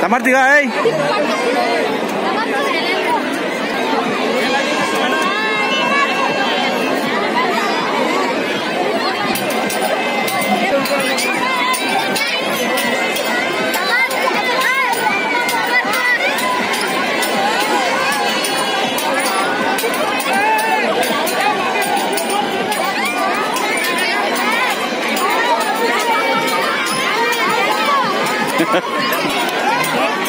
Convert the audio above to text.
La Martiga, ¿eh? Ha ha ha. Okay.